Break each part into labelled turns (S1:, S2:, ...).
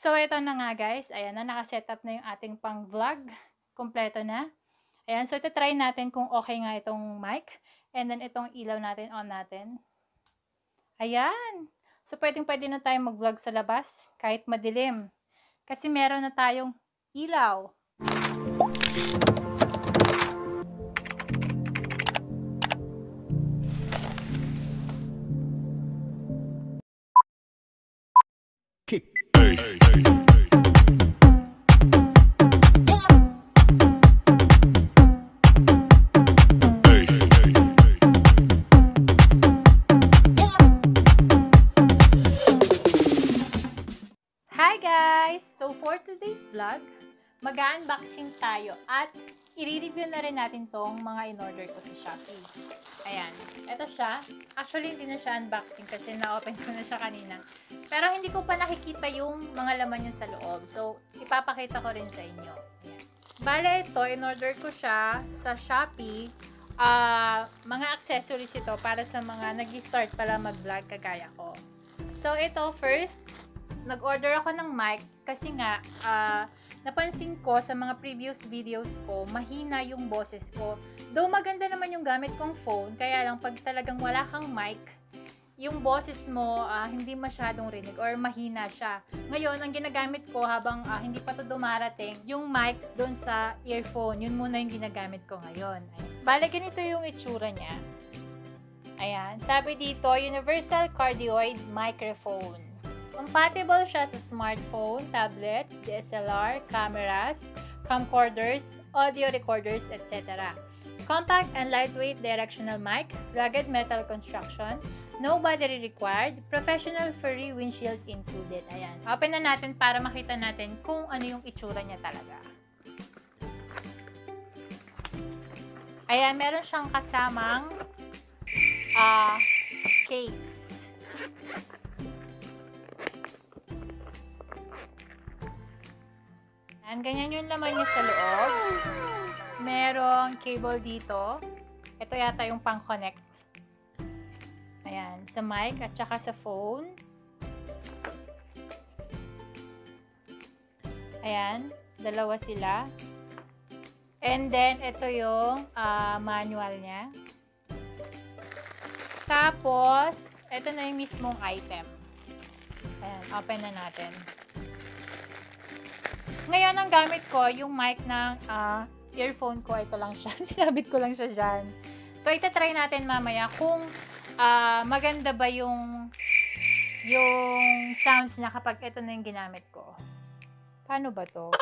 S1: So, ito na nga guys. Ayan na, nakasetup na yung ating pang vlog. Kompleto na. Ayan, so ito try natin kung okay nga itong mic. And then itong ilaw natin, on natin. Ayan. So, pwedeng pwede na tayong mag-vlog sa labas kahit madilim. Kasi meron na tayong ilaw.
S2: kick.
S1: Guys! So for today's vlog, mag-unboxing tayo at i-review na rin natin tong mga in-order ko sa Shopee. Ayan. Ito siya. Actually, hindi na siya unboxing kasi na-open ko na siya kanina. Pero hindi ko pa nakikita yung mga laman niya sa loob. So, ipapakita ko rin sa inyo. Ayan. Bale, ito, in-order ko siya sa Shopee. Ah, mga accessories ito para sa mga nag-start pala mag-vlog kagaya ko. So, ito, first, nag-order ako ng mic kasi nga, ah, napansin ko sa mga previous videos ko, mahina yung boses ko. Though maganda naman yung gamit kong phone, kaya lang pag talagang wala kang mic, yung boses mo ah, hindi masyadong rinig or mahina siya. Ngayon, ang ginagamit ko habang ah, hindi pa to dumarating, yung mic doon sa earphone, yun muna yung ginagamit ko ngayon. Bale, ganito yung itsura niya. Ayan, sabi dito, Universal Cardioid Microphone. Compatible siya sa smartphone, tablets, DSLR, cameras, camcorders, audio recorders, etc. Compact and lightweight directional mic, rugged metal construction, no battery required, professional furry windshield included. Ayan. Open na natin para makita natin kung ano yung itsura niya talaga. Ayan, meron siyang kasamang ah case. Ayan, ganyan yung laman niya sa loob. Merong cable dito. Ito yata yung pang-connect. Ayan, sa mic at saka sa phone. Ayan, dalawa sila. And then, ito yung ah, manual niya. Tapos, ito na yung mismong item. Ayan, open na natin. Ngayon, ang gamit ko, yung mic ng ah, earphone ko, ito lang siya. Sinabit ko lang siya dyan. So, itatry natin mamaya kung ah, maganda ba yung yung sounds niya kapag ito na yung ginamit ko. Paano ba to?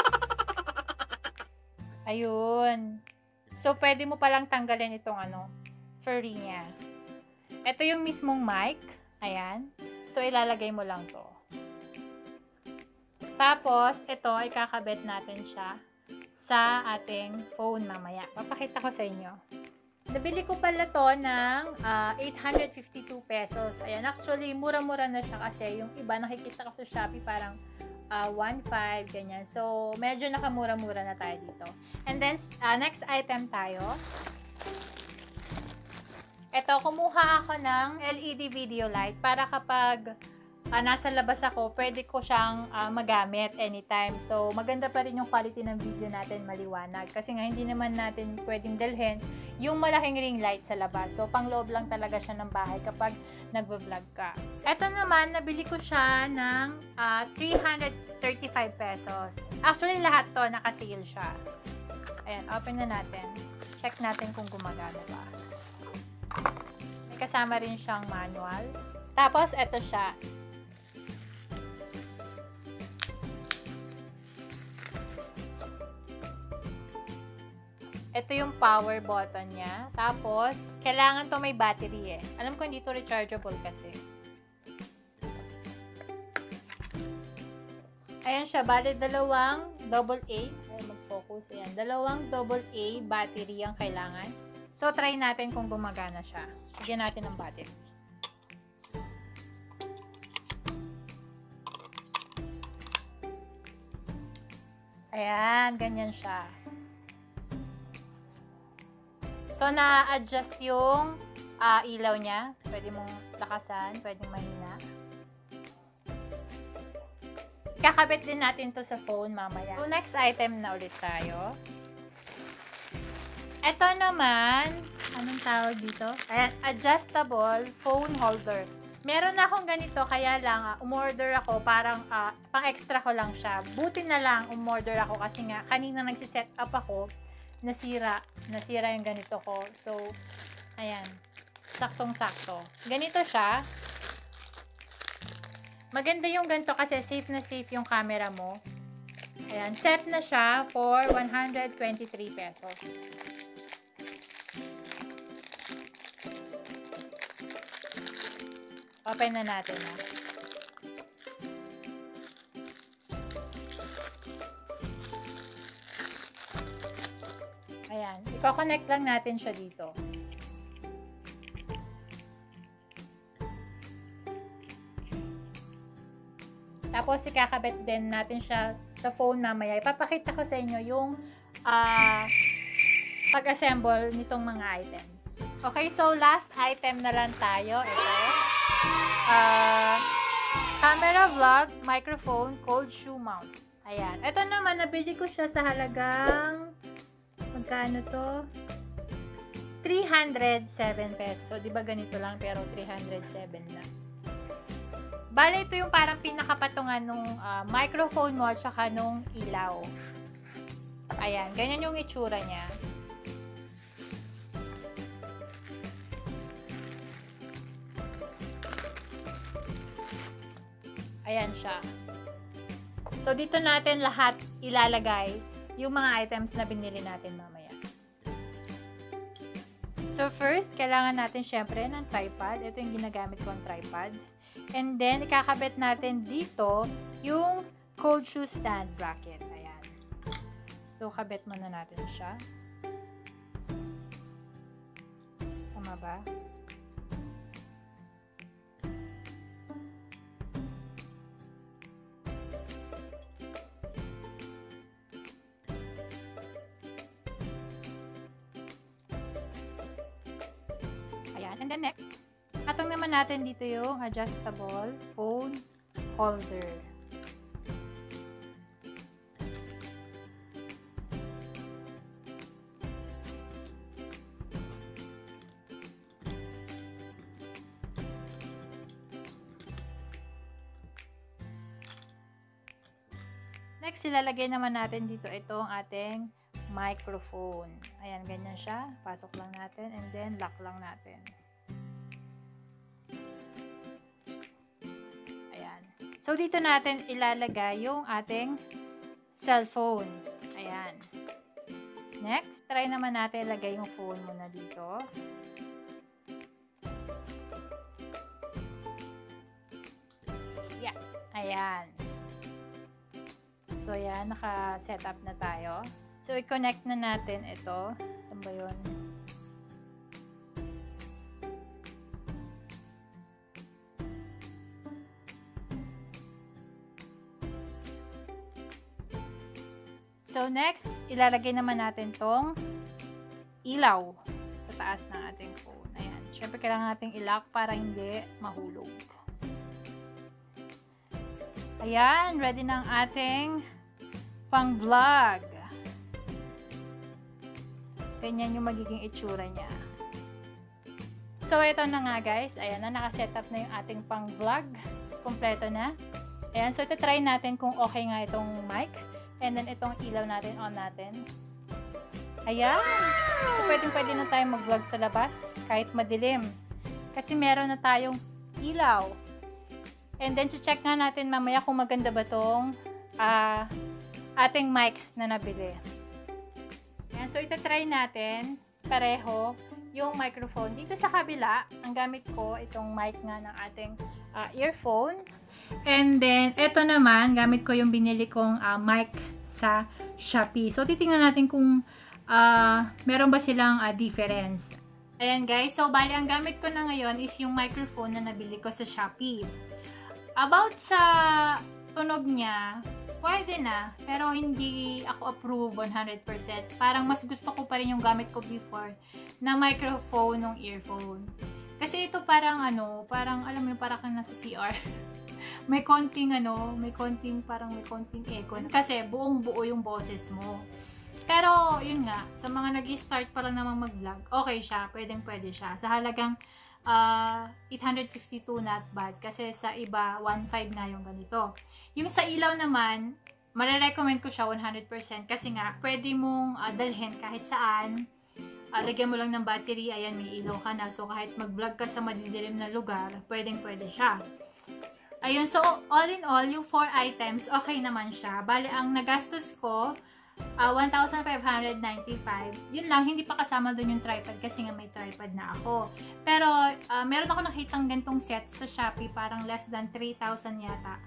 S1: Ayun. So, pwede mo palang tanggalin itong ano, furry niya. Ito yung mismong mic. Ayan. So, ilalagay mo lang to. Tapos, ito, ikakabit natin siya sa ating phone mamaya. Papakita ko sa inyo. Nabili ko pala to ng ah, 852 pesos. Ayan, actually, mura-mura na siya kasi yung iba nakikita ko sa Shopee parang ah, 1.5, ganyan. So, medyo nakamura-mura na tayo dito. And then, ah, next item tayo. Ito, kumuha ako ng LED video light para kapag ah, nasa labas ako, pwede ko siyang ah, magamit anytime. So, maganda pa rin yung quality ng video natin, maliwanag. Kasi nga, hindi naman natin pwedeng dalhin yung malaking ring light sa labas. So, pang loob lang talaga siya ng bahay kapag nagvo-vlog ka. Ito naman, nabili ko siya ng ah, 335 pesos. Actually, lahat to naka-sale siya. Ayan, open na natin. Check natin kung gumagana ba. May kasama rin siyang manual. Tapos, ito siya. Ito yung power button niya. Tapos, kailangan to may battery eh. Alam ko hindi to rechargeable kasi. Ayan siya, bali dalawang double A. Ay, mag-focus. Ayan, dalawang double A battery ang kailangan. So, try natin kung gumagana siya. Bigyan natin ng battery. Ayan, ganyan siya. So, na-adjust yung ah, ilaw niya. Pwede mong lakasan, pwede mahina. Kakabit din natin to sa phone mamaya. So, next item na ulit tayo. Ito naman, anong tawag dito? Ayan, adjustable phone holder. Meron na akong ganito, kaya lang, uh, umorder ako, parang uh, pang-extra ko lang siya. Buti na lang, umorder ako kasi nga, kanina nagsiset up ako, nasira, nasira yung ganito ko. So, ayan, saktong-sakto. Ganito siya. Maganda yung ganito kasi safe na safe yung camera mo. Ayan, set na siya for 123 pesos. Open na natin ha. Ayan, i-connect lang natin siya dito. Tapos, ikakabit din natin siya sa phone mamaya. Ipapakita ko sa inyo yung uh, pag-assemble nitong mga items. Okay, so last item na lang tayo. Ito. Uh, camera vlog, microphone, cold shoe mount. Ayan. Ito naman, nabili ko siya sa halagang magkano to? 307 pesos. So, di ba ganito lang pero 307 lang. Bale, ito yung parang pinakapatungan nung uh, microphone mo at saka nung ilaw. Ayan, ganyan yung itsura niya. Ayan siya. So, dito natin lahat ilalagay yung mga items na binili natin mamaya. So, first, kailangan natin syempre ng tripod. Ito yung ginagamit kong tripod. And then, ikakabit natin dito yung cold shoe stand bracket. Ayan. So, kabit muna natin siya. Tama ba? And then next, Atong naman natin dito yung adjustable phone holder. Next, ilalagay naman natin dito itong ating microphone. Ayan, ganyan siya. Pasok lang natin and then lock lang natin. So, dito natin ilalagay yung ating cellphone. Ayan. Next, try naman natin ilagay yung phone muna dito. Yeah. Ayan. So, ayan. Naka-set up na tayo. So, i-connect na natin ito. Saan ba yun? So, next, ilalagay naman natin tong ilaw sa taas ng ating phone. Ayan. Siyempre, kailangan nating ilock para hindi mahulog. Ayan. Ready na ang ating pang-vlog. Ganyan yung magiging itsura niya. So, ito na nga guys. Ayan na, nakaset up na yung ating pang-vlog. Kompleto na. Ayan, so ito try natin kung okay nga itong mic. And then, itong ilaw natin, on natin. Ayan! So, pwedeng pwede na tayo mag-vlog sa labas, kahit madilim. Kasi meron na tayong ilaw. And then, check nga natin mamaya kung maganda ba tong uh, ating mic na nabili. Ayan, so, ito-try natin pareho yung microphone. Dito sa kabila, ang gamit ko, itong mic nga ng ating uh, earphone. And then, ito naman, gamit ko yung binili kong uh, mic sa Shopee. So, titingnan natin kung uh, meron ba silang uh, difference. Ayan guys, so bali ang gamit ko na ngayon is yung microphone na nabili ko sa Shopee. About sa tunog niya, pwede na, pero hindi ako approve 100%. Parang mas gusto ko pa rin yung gamit ko before na microphone ng earphone. Kasi ito parang ano, parang alam mo yung parang nasa CR. may konting ano, may konting parang may konting echo. Kasi buong buo yung boses mo. Pero, yun nga, sa mga nag start pa lang naman mag-vlog, okay siya, pwedeng pwede siya. Sa halagang uh, 852 not bad. Kasi sa iba, 1.5 na yung ganito. Yung sa ilaw naman, marirecommend ko siya 100% kasi nga, pwede mong uh, dalhin kahit saan uh, lagyan mo lang ng battery, ayan, may ilaw ka na. So, kahit mag-vlog ka sa madidilim na lugar, pwedeng pwede siya. Ayun, so, all in all, yung 4 items, okay naman siya. Bale, ang nagastos ko, uh, 1,595. Yun lang, hindi pa kasama dun yung tripod kasi nga may tripod na ako. Pero, uh, meron ako nakitang gantong set sa Shopee, parang less than 3,000 yata.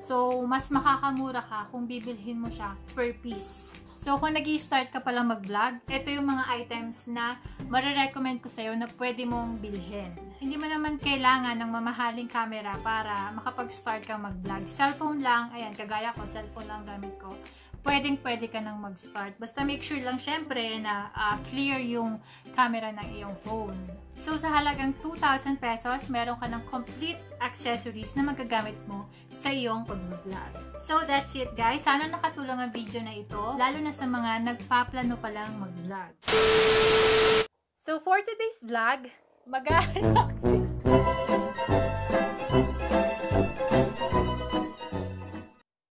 S1: So, mas makakamura ka kung bibilhin mo siya per piece. So, kung nag start ka pala mag-vlog, ito yung mga items na marirecommend ko sa'yo na pwede mong bilhin. Hindi mo naman kailangan ng mamahaling camera para makapag-start ka mag-vlog. Cellphone lang, ayan, kagaya ko, cellphone lang gamit ko pwedeng pwede ka nang mag-start. Basta make sure lang syempre na uh, clear yung camera ng iyong phone. So, sa halagang 2,000 pesos, meron ka ng complete accessories na magagamit mo sa iyong pag-vlog. So, that's it guys. Sana nakatulong ang video na ito, lalo na sa mga nagpaplano pa lang mag-vlog. So, for today's vlog, mag-unboxing